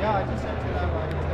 Yeah, I just said that right.